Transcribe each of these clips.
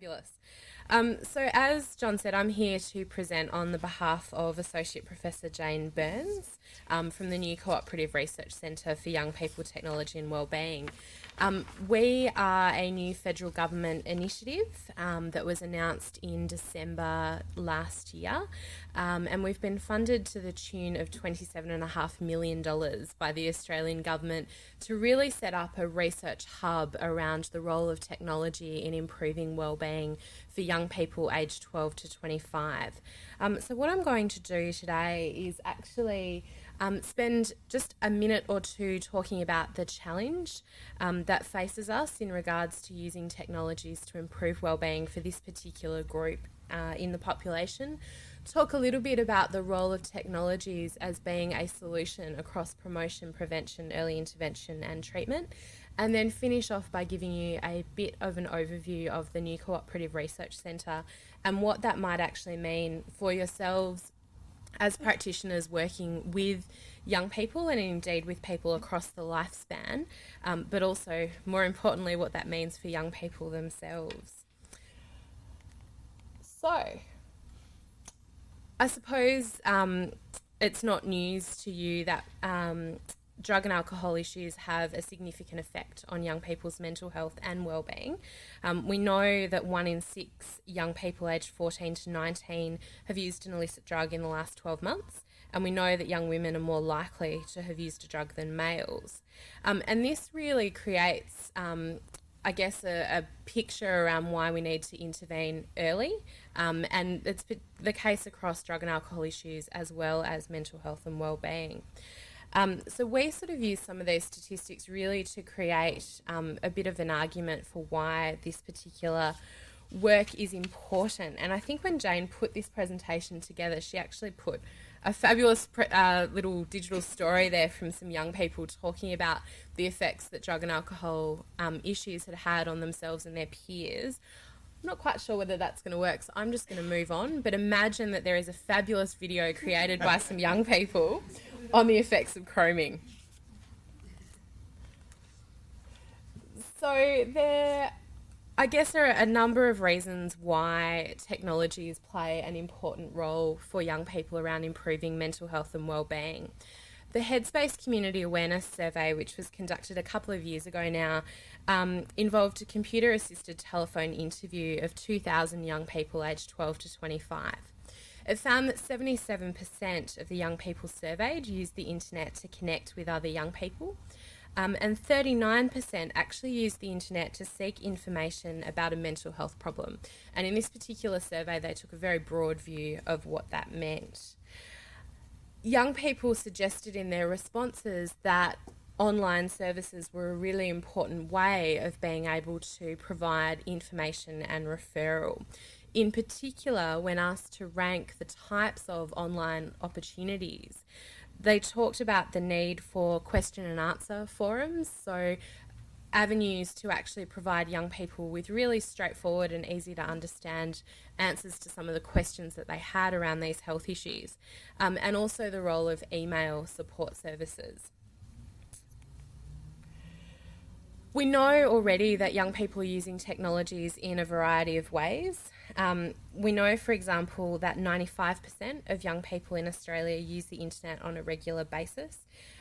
Fabulous. Um, so, as John said, I'm here to present on the behalf of Associate Professor Jane Burns um, from the new Cooperative Research Centre for Young People, Technology and Wellbeing. Um, we are a new federal government initiative um, that was announced in December last year, um, and we've been funded to the tune of $27.5 million by the Australian government to really set up a research hub around the role of technology in improving wellbeing for young people aged 12 to 25. Um, so, what I'm going to do today is actually um, spend just a minute or two talking about the challenge um, that faces us in regards to using technologies to improve wellbeing for this particular group uh, in the population. Talk a little bit about the role of technologies as being a solution across promotion, prevention, early intervention, and treatment, and then finish off by giving you a bit of an overview of the new Cooperative Research Centre and what that might actually mean for yourselves as practitioners working with young people and indeed with people across the lifespan, um, but also, more importantly, what that means for young people themselves. So, I suppose um, it's not news to you that um, drug and alcohol issues have a significant effect on young people's mental health and well-being. Um, we know that one in six young people aged 14 to 19 have used an illicit drug in the last 12 months, and we know that young women are more likely to have used a drug than males. Um, and this really creates um, I guess, a, a, picture around why we need to intervene early. Um, and it's the case across drug and alcohol issues as well as mental health and well-being. Um, so we sort of use some of those statistics really to create um, a bit of an argument for why this particular work is important. And I think when Jane put this presentation together, she actually put a fabulous uh, little digital story there from some young people talking about the effects that drug and alcohol um, issues had had on themselves and their peers. I'm not quite sure whether that's going to work, so I'm just going to move on. But imagine that there is a fabulous video created by some young people on the effects of chroming. So there, I guess there are a number of reasons why technologies play an important role for young people around improving mental health and well-being. The Headspace Community Awareness Survey, which was conducted a couple of years ago now, um, involved a computer assisted telephone interview of 2,000 young people aged 12 to 25. It found that 77% of the young people surveyed used the internet to connect with other young people, um, and 39% actually used the internet to seek information about a mental health problem. And in this particular survey, they took a very broad view of what that meant. Young people suggested in their responses that online services were a really important way of being able to provide information and referral in particular, when asked to rank the types of online opportunities, they talked about the need for question and answer forums, so avenues to actually provide young people with really straightforward and easy to understand answers to some of the questions that they had around these health issues, um, and also the role of email support services. We know already that young people are using technologies in a variety of ways. Um, we know, for example, that 95% of young people in Australia use the internet on a regular basis,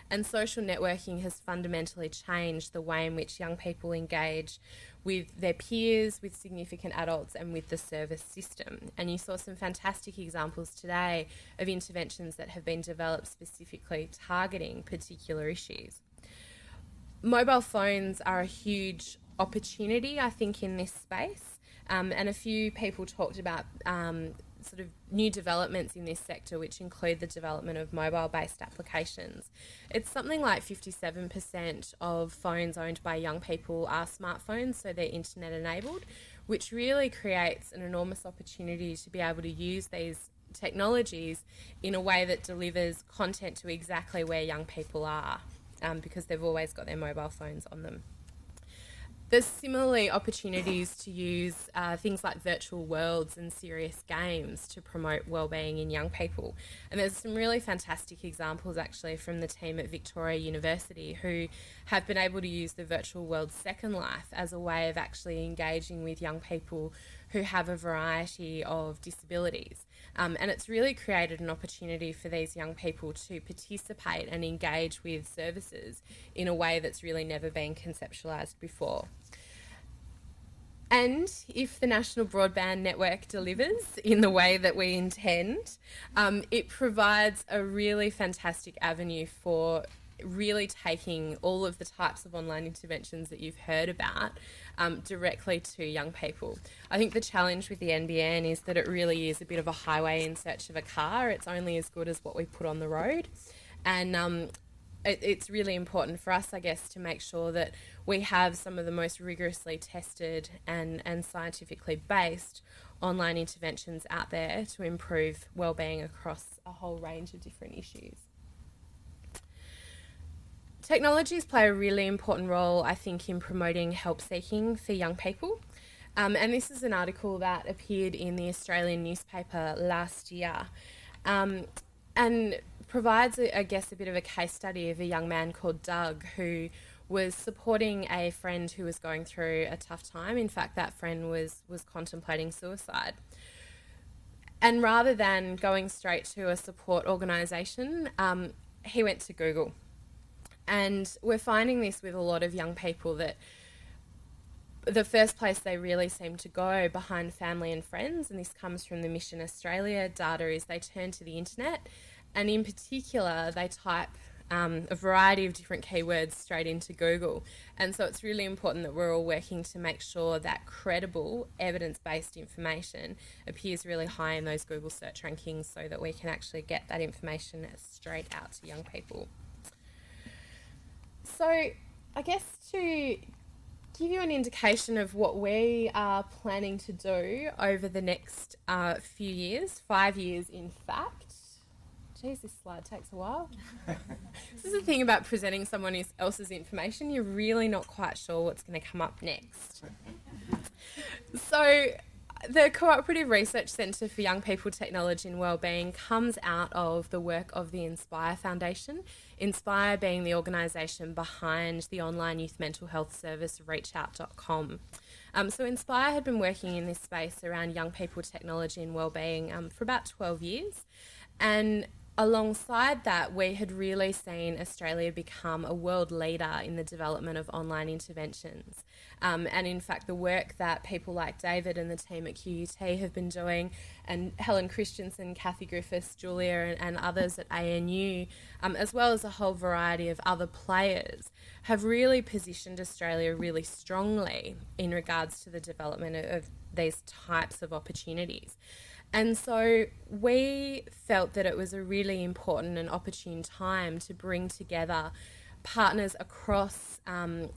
and social networking has fundamentally changed the way in which young people engage with their peers, with significant adults, and with the service system. And you saw some fantastic examples today of interventions that have been developed specifically targeting particular issues mobile phones are a huge opportunity, I think, in this space. Um, and a few people talked about um, sort of new developments in this sector, which include the development of mobile based applications. It's something like 57% of phones owned by young people are smartphones, so they're internet enabled, which really creates an enormous opportunity to be able to use these technologies in a way that delivers content to exactly where young people are um, because they've always got their mobile phones on them. There's similarly opportunities to use uh, things like virtual worlds and serious games to promote wellbeing in young people. And there's some really fantastic examples actually from the team at Victoria University who have been able to use the virtual world Second Life as a way of actually engaging with young people who have a variety of disabilities. Um, and it's really created an opportunity for these young people to participate and engage with services in a way that's really never been conceptualised before. And if the National Broadband Network delivers in the way that we intend, um, it provides a really fantastic avenue for really taking all of the types of online interventions that you've heard about um, directly to young people. I think the challenge with the NBN is that it really is a bit of a highway in search of a car. It's only as good as what we put on the road. And um, it, it's really important for us, I guess, to make sure that we have some of the most rigorously tested and, and scientifically based online interventions out there to improve wellbeing across a whole range of different issues. Technologies play a really important role, I think, in promoting help seeking for young people. Um, and this is an article that appeared in the Australian newspaper last year um, and provides, I guess, a bit of a case study of a young man called Doug who was supporting a friend who was going through a tough time. In fact, that friend was, was contemplating suicide. And rather than going straight to a support organisation, um, he went to Google and we're finding this with a lot of young people that the first place they really seem to go behind family and friends, and this comes from the Mission Australia data, is they turn to the internet, and in particular, they type um, a variety of different keywords straight into Google. And so it's really important that we're all working to make sure that credible, evidence based information appears really high in those Google search rankings so that we can actually get that information straight out to young people. So, I guess to give you an indication of what we are planning to do over the next uh, few years, five years in fact. Geez, this slide takes a while. this is the thing about presenting someone else's information, you're really not quite sure what's going to come up next. So, the Cooperative Research Centre for Young People, Technology and Wellbeing comes out of the work of the Inspire Foundation. Inspire being the organisation behind the online youth mental health service reachout.com. Um, so Inspire had been working in this space around young people, technology and wellbeing um, for about 12 years. And alongside that, we had really seen Australia become a world leader in the development of online interventions. Um, and in fact, the work that people like David and the team at QUT have been doing, and Helen Christensen, Kathy Griffiths, Julia, and, and others at ANU, um, as well as a whole variety of other players, have really positioned Australia really strongly in regards to the development of, of these types of opportunities. And so we felt that it was a really important and opportune time to bring together partners across um,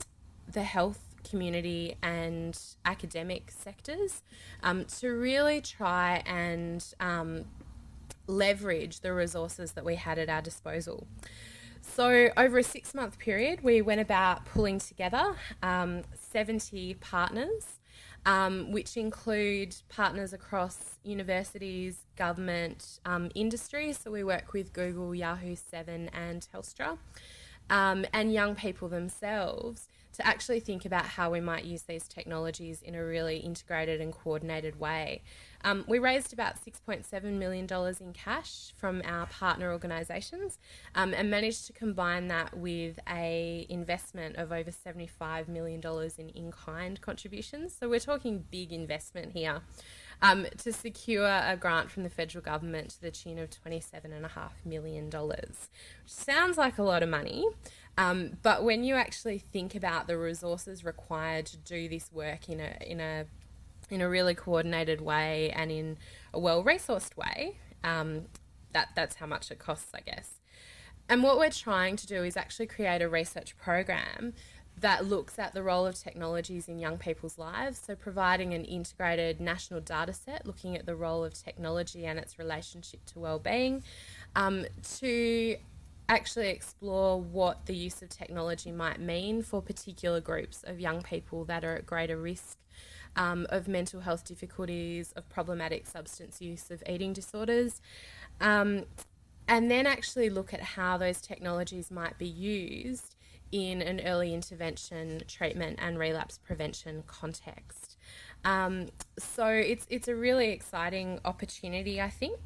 the health community and academic sectors um, to really try and um, leverage the resources that we had at our disposal. So, over a six month period, we went about pulling together um, 70 partners um, which include partners across universities, government, um, industry. So we work with Google, Yahoo, Seven, and Telstra, um, and young people themselves to actually think about how we might use these technologies in a really integrated and coordinated way. Um, we raised about $6.7 million in cash from our partner organisations um, and managed to combine that with a investment of over $75 million in in-kind contributions. So we're talking big investment here. Um, to secure a grant from the federal government to the tune of $27.5 million, which sounds like a lot of money. Um, but when you actually think about the resources required to do this work in a, in a in a really coordinated way and in a well resourced way, um, that, that's how much it costs, I guess. And what we're trying to do is actually create a research program that looks at the role of technologies in young people's lives. So, providing an integrated national data set looking at the role of technology and its relationship to well-being, um, to actually explore what the use of technology might mean for particular groups of young people that are at greater risk um, of mental health difficulties, of problematic substance use, of eating disorders. Um, and then actually look at how those technologies might be used in an early intervention, treatment, and relapse prevention context. Um, so it's it's a really exciting opportunity, I think.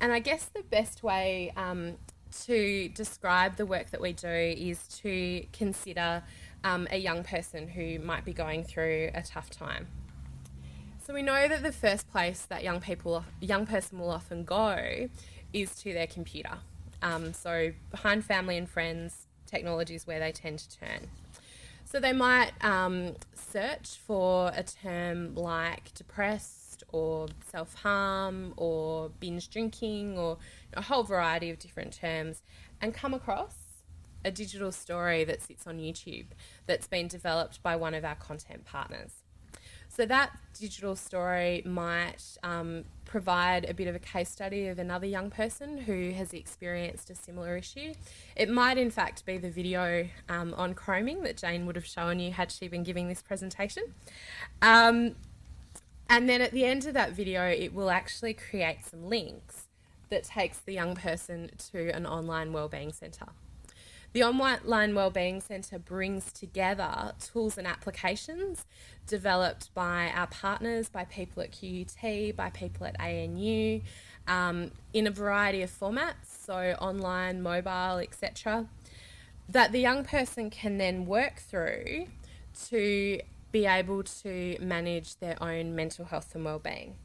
And I guess the best way um, to describe the work that we do is to consider um, a young person who might be going through a tough time. So we know that the first place that young people, young person will often go is to their computer. Um, so behind family and friends, technology is where they tend to turn. So they might um, search for a term like depressed or self harm or binge drinking or a whole variety of different terms and come across a digital story that sits on YouTube that's been developed by one of our content partners. So that digital story might um, provide a bit of a case study of another young person who has experienced a similar issue. It might, in fact, be the video um, on chroming that Jane would have shown you had she been giving this presentation. Um, and then at the end of that video, it will actually create some links that takes the young person to an online wellbeing centre. The Online Wellbeing Centre brings together tools and applications developed by our partners, by people at QUT, by people at ANU, um, in a variety of formats, so online, mobile, etc., that the young person can then work through to be able to manage their own mental health and wellbeing.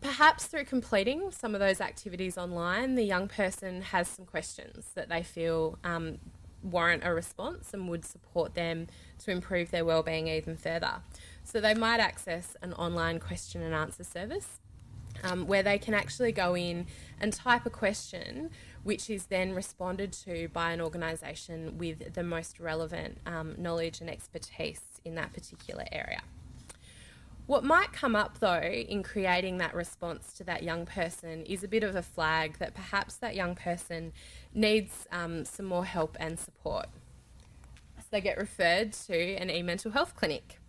Perhaps through completing some of those activities online, the young person has some questions that they feel um, warrant a response and would support them to improve their wellbeing even further. So they might access an online question and answer service um, where they can actually go in and type a question which is then responded to by an organisation with the most relevant um, knowledge and expertise in that particular area. What might come up though in creating that response to that young person is a bit of a flag that perhaps that young person needs um, some more help and support. So they get referred to an e-mental health clinic,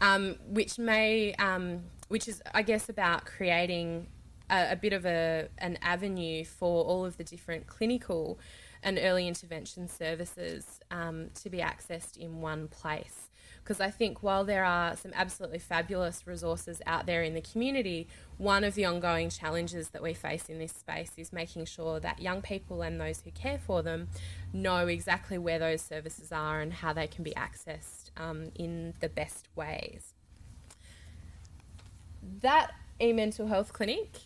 um, which may, um, which is I guess about creating a, a bit of a an avenue for all of the different clinical and early intervention services um, to be accessed in one place because I think while there are some absolutely fabulous resources out there in the community, one of the ongoing challenges that we face in this space is making sure that young people and those who care for them know exactly where those services are and how they can be accessed um, in the best ways. That e-mental health clinic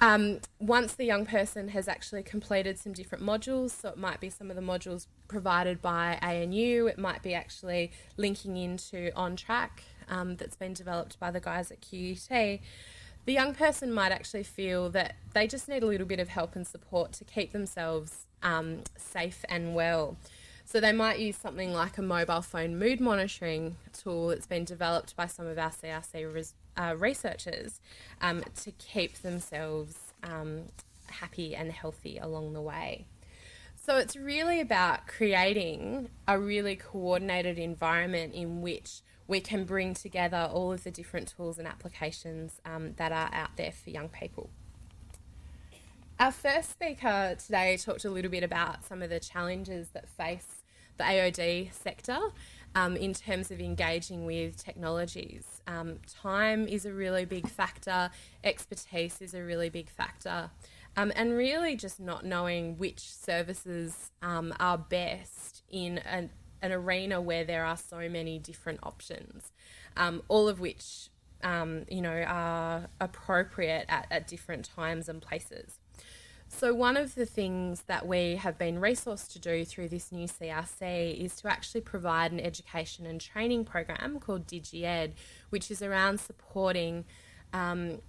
um, once the young person has actually completed some different modules, so it might be some of the modules provided by ANU, it might be actually linking into On Track um, that's been developed by the guys at QUT, the young person might actually feel that they just need a little bit of help and support to keep themselves um, safe and well. So they might use something like a mobile phone mood monitoring tool that's been developed by some of our CRC res- uh, researchers um, to keep themselves um, happy and healthy along the way. So it's really about creating a really coordinated environment in which we can bring together all of the different tools and applications um, that are out there for young people. Our first speaker today talked a little bit about some of the challenges that face the AOD sector um, in terms of engaging with technologies. Um, time is a really big factor, expertise is a really big factor, um, and really just not knowing which services um, are best in an, an, arena where there are so many different options, um, all of which um, you know are appropriate at, at different times and places. So, one of the things that we have been resourced to do through this new CRC is to actually provide an education and training program called DigiEd, which is around supporting um,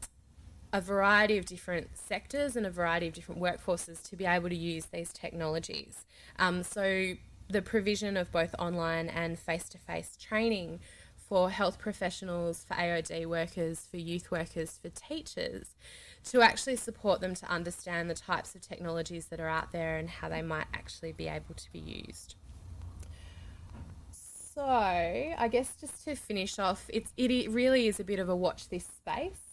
a variety of different sectors and a variety of different workforces to be able to use these technologies. Um, so, the provision of both online and face to face training for health professionals, for AOD workers, for youth workers, for teachers to actually support them to understand the types of technologies that are out there and how they might actually be able to be used. So, I guess just to finish off, it's, it really is a bit of a watch this space.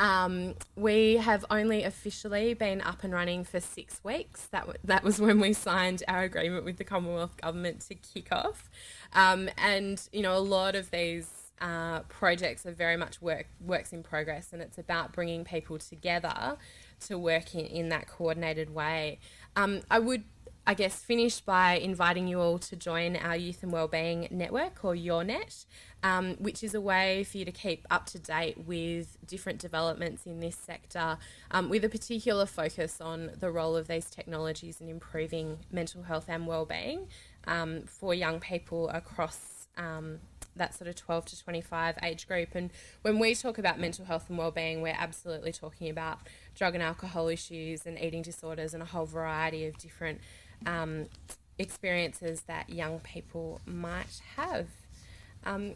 Um, we have only officially been up and running for six weeks. That, w- that was when we signed our agreement with the Commonwealth Government to kick off. Um, and, you know, a lot of these uh, projects are very much work works in progress, and it's about bringing people together to work in, in that coordinated way. Um, I would, I guess, finish by inviting you all to join our Youth and Wellbeing Network or YourNet, um, which is a way for you to keep up to date with different developments in this sector, um, with a particular focus on the role of these technologies in improving mental health and wellbeing um, for young people across um, that sort of 12 to 25 age group. And when we talk about mental health and wellbeing, we're absolutely talking about drug and alcohol issues and eating disorders and a whole variety of different um, experiences that young people might have. Um,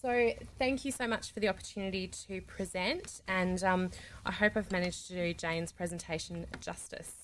so, thank you so much for the opportunity to present, and um, I hope I've managed to do Jane's presentation justice.